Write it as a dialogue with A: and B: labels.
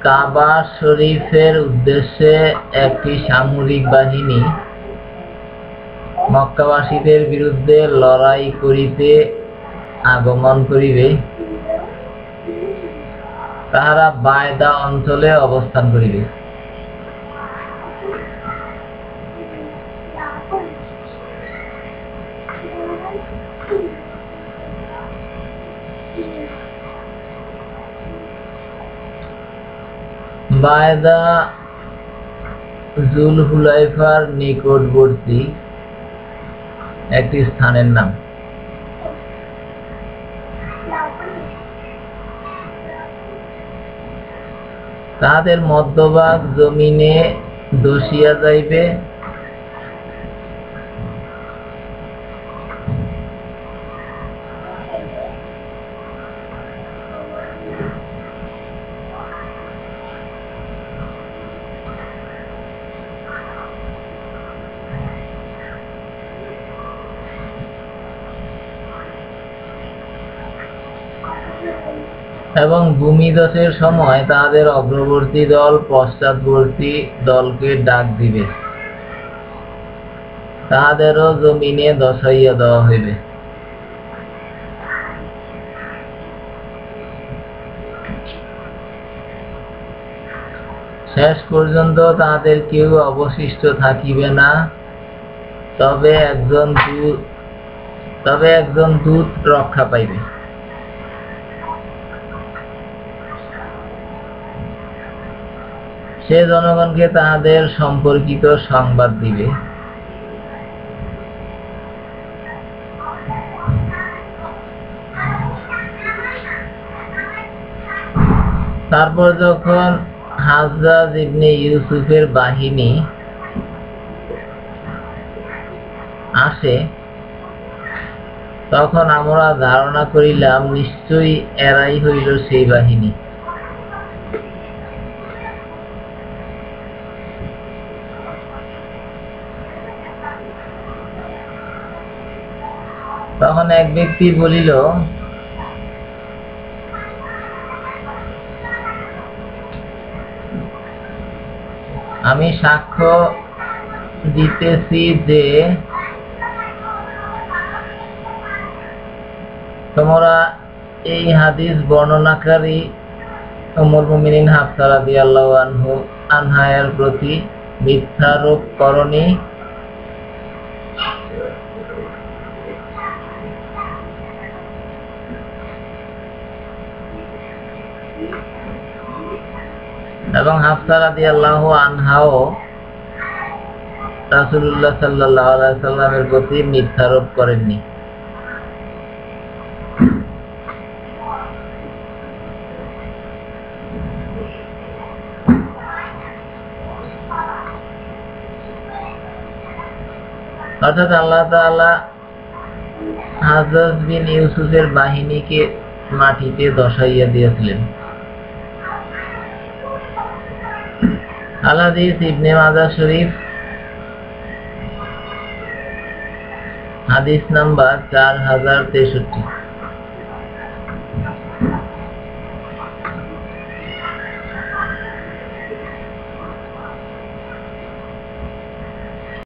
A: কাবা শরীফের উদ্দেশ্যে একটি সামরিক বাহিনী মক্কাবাসীদের বিরুদ্ধে লড়াই করিতে আগমন করিবে। তাহারা বায়দা অঞ্চলে অবস্থান করিবে। বায়দা জুল হুলাইফার নিকটবর্তী একটি স্থানের নাম। তাহাদের মধ্যভাগ জমিনে দোষিয়া যাইবে। এবং ভূমিধসের সময় তাহাদের অগ্রবর্তী দল পশ্চাৎবর্তী দলকে ডাক দিবে। তাহাদেরও জমিনে দশাইয়া দেওয়া হইবে। শেষ পর্যন্ত তাদের কেউ অবশিষ্ট থাকিবে না। তবে একজন দূত, তবে একজন দূত রক্ষা পাইবে। সে জনগণকে তাহাদের সম্পর্কিত সংবাদ দিবে। তারপর যখন হাজরাজ ইবনে ইউসুফের বাহিনী আসে, তখন আমরা ধারণা করিলাম, নিশ্চয়ই এরাই হইল সেই বাহিনী। তখন এক ব্যক্তি বলিল, আমি সাক্ষ্য দিতেছি যে তোমরা এই হাদিস বর্ণনাকারী উমর মুমিনিন হাফসা রাদিয়াল্লাহু আনহু আনহায়ের প্রতি মিথ্যারোপ করণী এবং হাফসা রাদিয়াল্লাহু আনহাও রাসূলুল্লাহ সাল্লাল্লাহু আলাইহি সাল্লামের প্রতি মিথ্যারোপ করেননি। অর্থাৎ আল্লাহ তাআলা হাজরত বিন ইউসুফের বাহিনীকে মাটিতে দশাইয়া দিয়েছিলেন। আলাদিস ইবনে মাজা শরীফ হাদিস নাম্বার চার হাজার তেষট্টি।